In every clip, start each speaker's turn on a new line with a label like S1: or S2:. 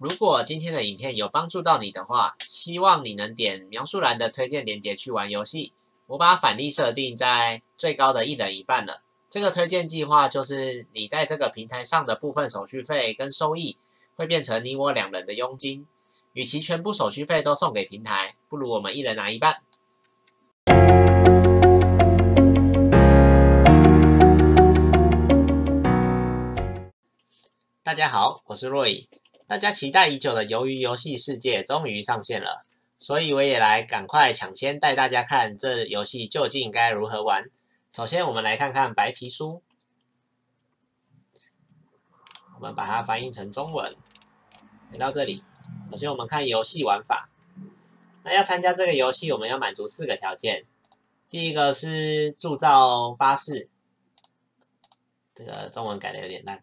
S1: 如果今天的影片有帮助到你的话，希望你能点描述栏的推荐链接去玩游戏。我把返利设定在最高的一人一半了。这个推荐计划就是你在这个平台上的部分手续费跟收益会变成你我两人的佣金。与其全部手续费都送给平台，不如我们一人拿一半。大家好，我是若隐。大家期待已久的《鱿鱼游戏世界》终于上线了，所以我也来赶快抢先带大家看这游戏究竟该如何玩。首先，我们来看看白皮书，我们把它翻译成中文。回到这里，首先我们看游戏玩法。那要参加这个游戏，我们要满足四个条件。第一个是铸造巴士，这个中文改的有点烂。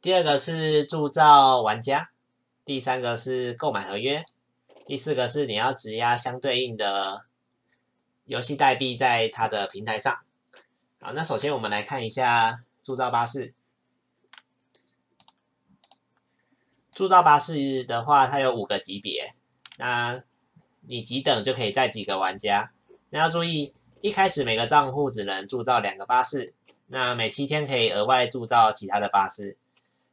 S1: 第二个是铸造玩家。第三个是购买合约，第四个是你要质押相对应的游戏代币在它的平台上。好，那首先我们来看一下铸造巴士。铸造巴士的话，它有五个级别，那你几等就可以载几个玩家。那要注意，一开始每个账户只能铸造两个巴士，那每七天可以额外铸造其他的巴士。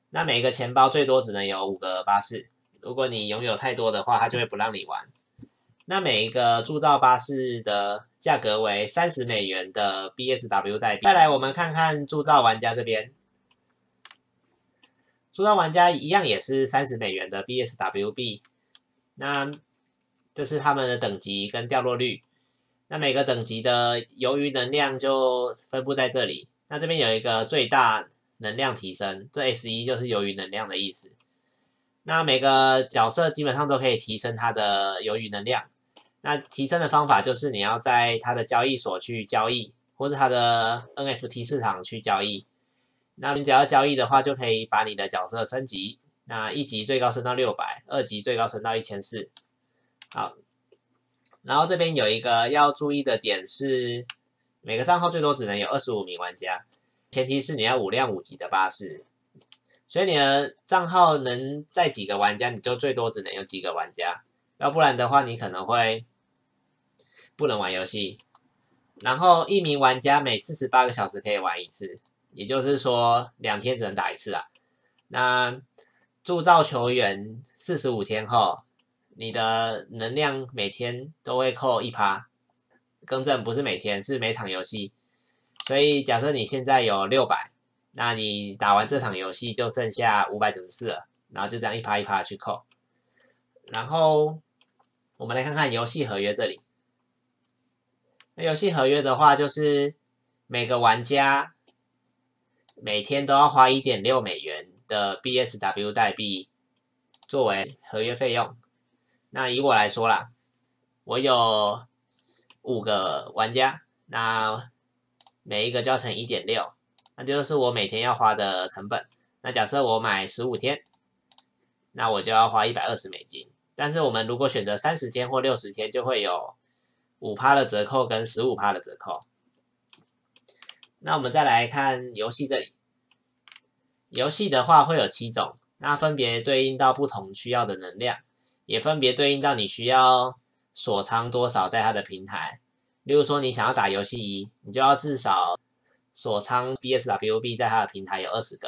S1: 那每个钱包最多只能有五个巴士，如果你拥有太多的话，它就会不让你玩。那每一个铸造巴士的价格为三十美元的 BSW 代币。再来，我们看看铸造玩家这边，铸造玩家一样也是三十美元的 BSW 币。那这是他们的等级跟掉落率。那每个等级的鱿鱼能量就分布在这里。那这边有一个最大。能量提升，这 S 一就是鱿鱼能量的意思。那每个角色基本上都可以提升它的鱿鱼能量。那提升的方法就是你要在它的交易所去交易，或是它的 NFT 市场去交易。那你只要交易的话，就可以把你的角色升级。那一级最高升到六百，二级最高升到一千四。好，然后这边有一个要注意的点是，每个账号最多只能有二十五名玩家。前提是你要五辆五级的巴士，所以你的账号能载几个玩家，你就最多只能有几个玩家，要不然的话你可能会不能玩游戏。然后一名玩家每四十八个小时可以玩一次，也就是说两天只能打一次啊。那铸造球员四十五天后，你的能量每天都会扣一趴，更正不是每天，是每场游戏。所以假设你现在有六百，那你打完这场游戏就剩下五百九十四了，然后就这样一趴一趴去扣。然后我们来看看游戏合约这里。那游戏合约的话，就是每个玩家每天都要花一点六美元的 BSW 代币作为合约费用。那以我来说啦，我有五个玩家，那。每一个就要乘一点六，那就是我每天要花的成本。那假设我买十五天，那我就要花一百二十美金。但是我们如果选择三十天或六十天，就会有五趴的折扣跟十五趴的折扣。那我们再来看游戏这里，游戏的话会有七种，那分别对应到不同需要的能量，也分别对应到你需要锁仓多少在它的平台。例如说，你想要打游戏一，你就要至少锁仓 BSWB 在它的平台有二十个。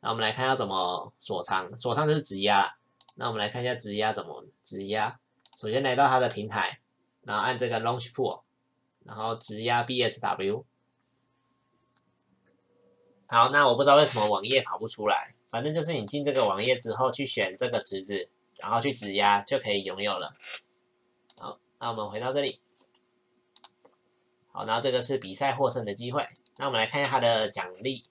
S1: 那我们来看要怎么锁仓，锁仓就是质押。那我们来看一下质押怎么质押。首先来到它的平台，然后按这个 Launch Pool，然后质押 BSW。好，那我不知道为什么网页跑不出来，反正就是你进这个网页之后去选这个池子，然后去质押就可以拥有了。好，那我们回到这里。好，然后这个是比赛获胜的机会。那我们来看一下它的奖励。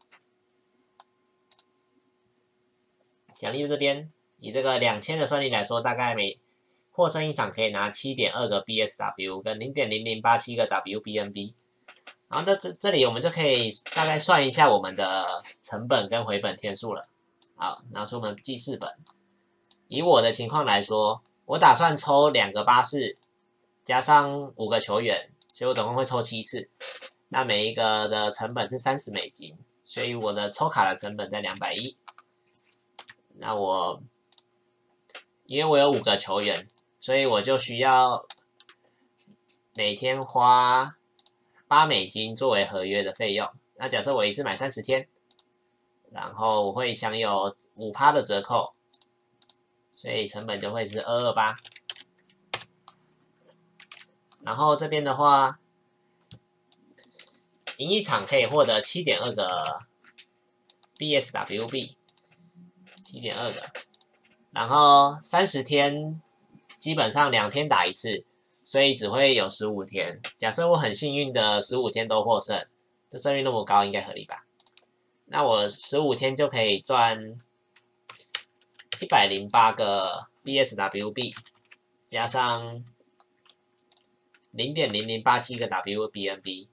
S1: 奖励这边，以这个两千的胜利来说，大概每获胜一场可以拿七点二个 BSW 跟零点零零八七个 WBNB。然后这这这里我们就可以大概算一下我们的成本跟回本天数了。好，拿出我们记事本。以我的情况来说，我打算抽两个巴士，加上五个球员。所以我总共会抽七次，那每一个的成本是三十美金，所以我的抽卡的成本在两百一。那我因为我有五个球员，所以我就需要每天花八美金作为合约的费用。那假设我一次买三十天，然后我会享有五趴的折扣，所以成本就会是二二八。然后这边的话，赢一场可以获得七点二个 BSWB，七点二个。然后三十天基本上两天打一次，所以只会有十五天。假设我很幸运的十五天都获胜。这胜率那么高，应该合理吧？那我十五天就可以赚一百零八个 BSWB，加上零点零零八七个 WBNB，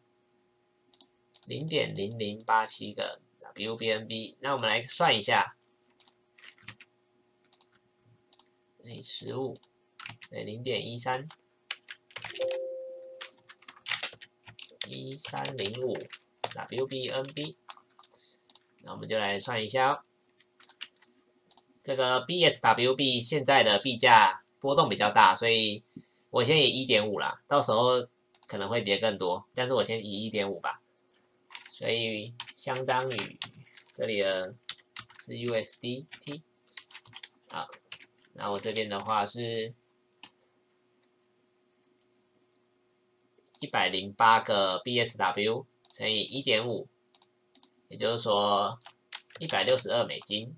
S1: 零点零零八七个 WBNB。那我们来算一下，哎，十五，哎，零点一三，一三零五。WBNB，那我们就来算一下哦。这个 BSWB 现在的币价波动比较大，所以我先以一点五啦，到时候可能会跌更多，但是我先以一点五吧。所以相当于这里的是 USDT，好，那我这边的话是一百零八个 BSW。乘以一点五，也就是说一百六十二美金，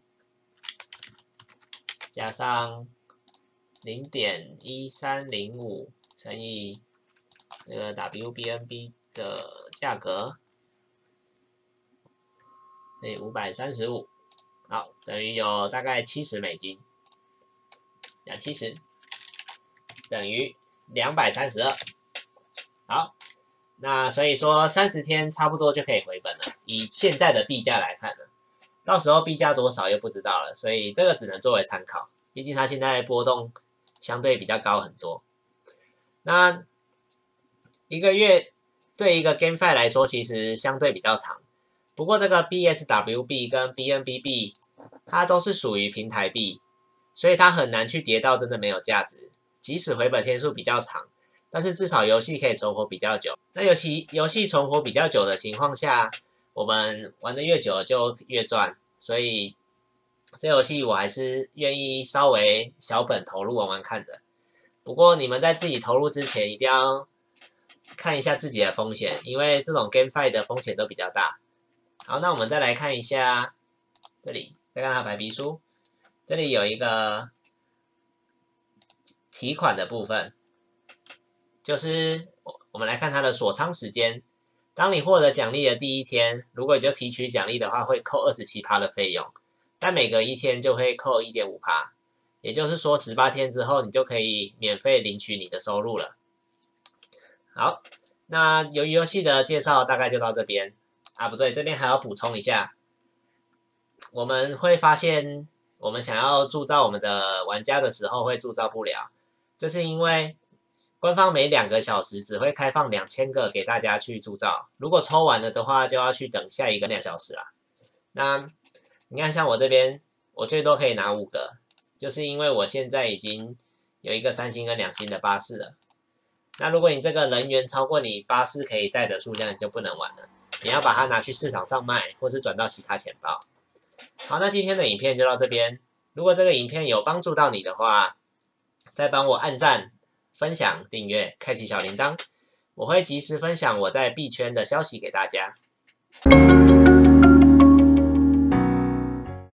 S1: 加上零点一三零五乘以那个 WBNB 的价格，乘以五百三十五，好，等于有大概七十美金，两七十等于两百三十二，好。那所以说三十天差不多就可以回本了。以现在的币价来看呢，到时候币价多少又不知道了，所以这个只能作为参考。毕竟它现在波动相对比较高很多。那一个月对一个 GameFi 来说其实相对比较长。不过这个 BSWB 跟 BNBB 它都是属于平台币，所以它很难去跌到真的没有价值。即使回本天数比较长。但是至少游戏可以存活比较久。那尤其游戏存活比较久的情况下，我们玩的越久就越赚。所以这游戏我还是愿意稍微小本投入玩玩看的。不过你们在自己投入之前，一定要看一下自己的风险，因为这种 GameFi 的风险都比较大。好，那我们再来看一下这里，再看下白皮书，这里有一个提款的部分。就是我我们来看它的锁仓时间。当你获得奖励的第一天，如果你就提取奖励的话，会扣二十七趴的费用，但每隔一天就会扣一点五趴，也就是说十八天之后，你就可以免费领取你的收入了。好，那由于游戏的介绍大概就到这边啊，不对，这边还要补充一下，我们会发现我们想要铸造我们的玩家的时候会铸造不了，这是因为。官方每两个小时只会开放两千个给大家去铸造，如果抽完了的话，就要去等下一个两小时啦。那你看，像我这边，我最多可以拿五个，就是因为我现在已经有一个三星跟两星的巴士了。那如果你这个人员超过你巴士可以载的数量，就不能玩了，你要把它拿去市场上卖，或是转到其他钱包。好，那今天的影片就到这边。如果这个影片有帮助到你的话，再帮我按赞。分享、订阅、开启小铃铛，我会及时分享我在币圈的消息给大家。